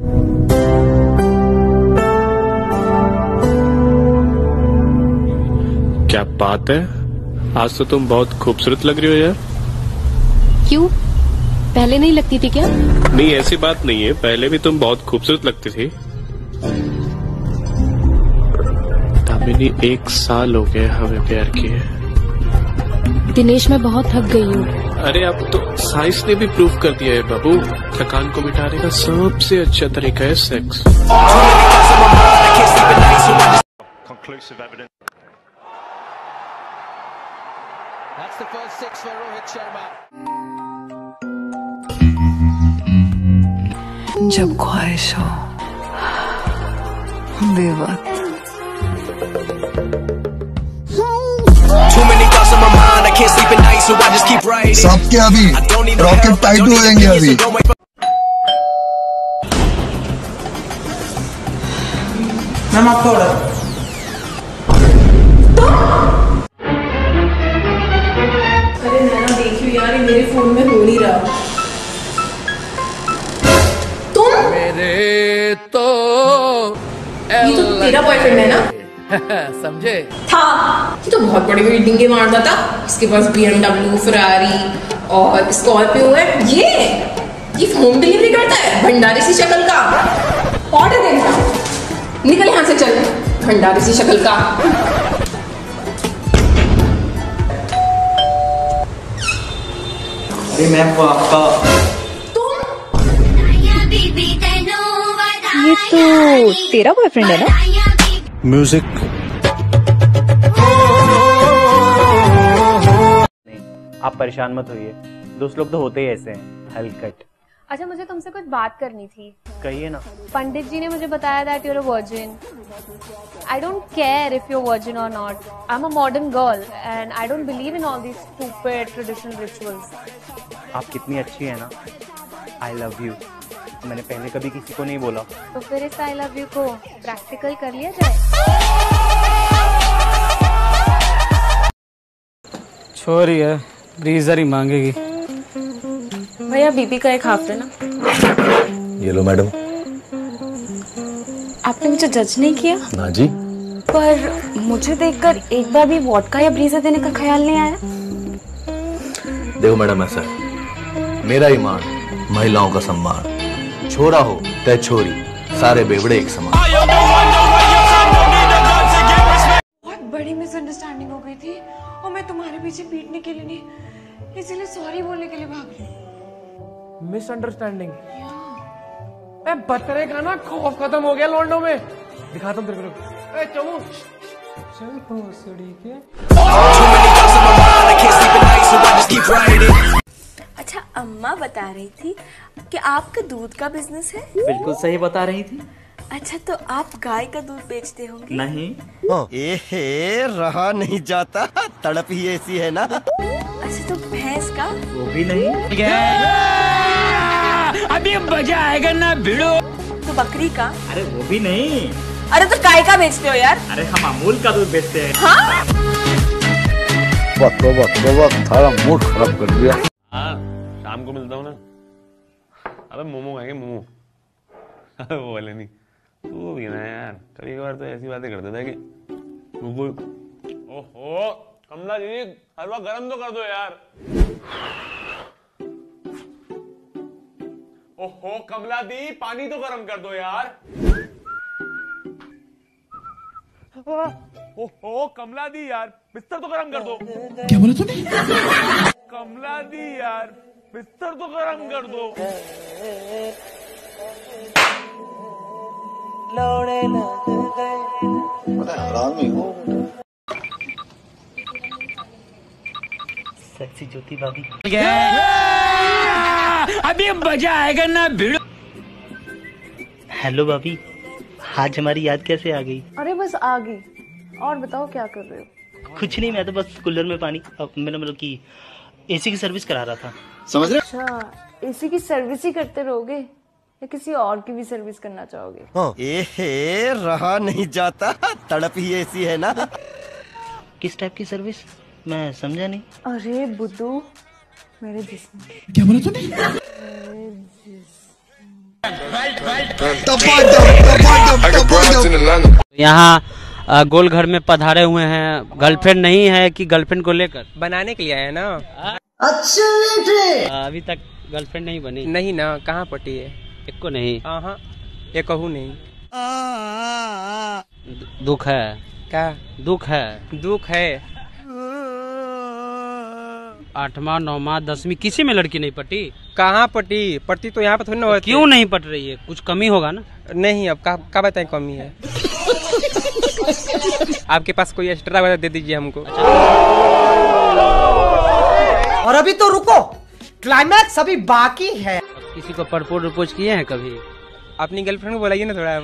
क्या बात है? आज तो तुम बहुत खूबसूरत लग रही हो यार। क्यों? पहले नहीं लगती थी क्या? नहीं ऐसी बात नहीं है। पहले भी तुम बहुत खूबसूरत लगती थी। दामिनी एक साल हो गया हमें प्यार किए। दिनेश मैं बहुत थक गई हूँ। अरे अब तो साइंस ने भी प्रूफ कर दिया है बाबू। थकान को मिटाने का सबसे अच्छा तरीका है सेक्स जब ख्वाहिश हो बेवक्त so I just keep writing. सबके अभी रॉकेट टाइट don't हो जाएँगे अभी। मैम आपका ऑर्डर अरे नैना देखियो यार मेरे फ़ोन में हो नहीं रहा। तुम? मेरे तो ये तो तेरा बॉयफ्रेंड है ना? समझे? था। ये तो बहुत बड़ी बड़ी डिंगे मारता था। इसके पास BMW फरारी और स्कॉर्पियो है। ये ये होम डिलीवरी करता है? भंडारी सी शक्ल का। ऑर्डर देना निकल यहाँ से चल। भंडारी सी शक्ल का। अरे मैम वो आपका ये तो तेरा बॉयफ्रेंड है ना? म्यूज़िक आप परेशान मत होइए। दोस्त लोग तो होते ही ऐसे हैं हलकट। अच्छा मुझे तुमसे कुछ बात करनी थी। कहिए ना। पंडित जी ने मुझे बताया that you're a virgin I don't care if you're virgin or not I am a modern girl and I don't believe in all these stupid traditional rituals आप कितनी अच्छी है ना। आई लव यू मैंने पहले कभी किसी को नहीं बोला। तो फिर इस आई लव यू को प्रैक्टिकल कर लिया जाए? छोरी है ब्रीजर ही मांगेगी। भैया बीबी का एक हाफ़ देना। ये लो मैडम। आपने मुझे जज नहीं किया? ना जी। पर मुझे देखकर एक बार भी वॉडका या ब्रीजर देने का ख्याल नहीं आया। देखो मैडम ऐसा है। मेरा ईमान महिलाओं का सम्मान। छोरा हो तय छोरी सारे बेवड़े एक समान। बहुत बड़ी मिसअंडरस्टैंडिंग हो गई थी और मैं तुम्हारे पीछे पीटने के लिए नहीं इसीलिए सॉरी बोलने के लिए भाग रही मिसअंडरस्टैंडिंग ए बतरे का ना खौफ खत्म हो गया लॉन्डो में। दिखाता हूँ तेरे को। ए चमू। चल भोसड़ी के। अम्मा बता रही थी कि आपका दूध का बिज़नेस है? बिल्कुल सही बता रही थी। अच्छा तो आप गाय का दूध बेचते होंगे? नहीं। एहे रहा नहीं जाता। तड़प ही ऐसी है ना। अच्छा तो भैंस का? वो भी नहीं। अभी मज़ा आएगा ना भिड़ो। तो बकरी का? अरे वो भी नहीं। अरे तो गाय का बेचते हो यार। अरे हम अमूल का दूध बेचते हैं। वक्त वक्त वक्त। सारा मूड खराब कर दिया। हाँ। शाम को मिलता हूँ ना। अबे मोमो खाएँगे मोमो। अबे वो वाले नहीं। तू भी ना यार। कभी कभार तो ऐसी बातें कर देता है कि वो ओहो, कमला जी हलवा गरम तो कर दो यार। ओहो, कमला दी पानी तो गरम कर दो यार। ओहो, कमला दी यार, बिस्तर तो गरम कर दो। क्या बोला तूने? बिस्तर तो गरम कर दो। सेक्सी ज्योति भाभी अभी मज़ा आएगा ना भिड़ो। हेलो भाभी आज हमारी याद कैसे आ गई? अरे बस आ गई। और बताओ क्या कर रहे हो? कुछ नहीं मैं तो बस कूलर में पानी मैंने मतलब कि एसी की सर्विस करा रहा था। समझ रहे अच्छा एसी की सर्विस ही करते रहोगे? या किसी और की भी सर्विस करना चाहोगे? एहे रहा नहीं जाता। तड़प ही ऐसी है ना। किस टाइप की सर्विस? मैं समझा नहीं। अरे बुद्धू मेरे जिसम क्या बोला तूने? यहाँ गोल घर में पधारे हुए हैं। गर्लफ्रेंड नहीं है कि गर्लफ्रेंड को लेकर? बनाने के लिए आया ना। अच्छा अभी तक गर्लफ्रेंड नहीं बनी। नहीं ना कहाँ पटी है? एक को नहीं। हाँ ये कहूँ नहीं। दुख है। क्या? दुख है। दुख है। आठवा नौवा दसवीं किसी में लड़की नहीं पटी? कहाँ पटी? पटी तो यहाँ पे थोड़ी ना क्यों नहीं पट रही है? कुछ कमी होगा ना? नहीं अब का, का बताएँ कमी है? आपके पास कोई एक्स्ट्रा वगैरह दे दीजिए हमको। और अभी तो रुको। क्लाइमैक्स अभी बाकी है। किसी को प्रपोज प्रपोज किए हैं कभी? अपनी गर्लफ्रेंड को बोलाइए ना थोड़ा।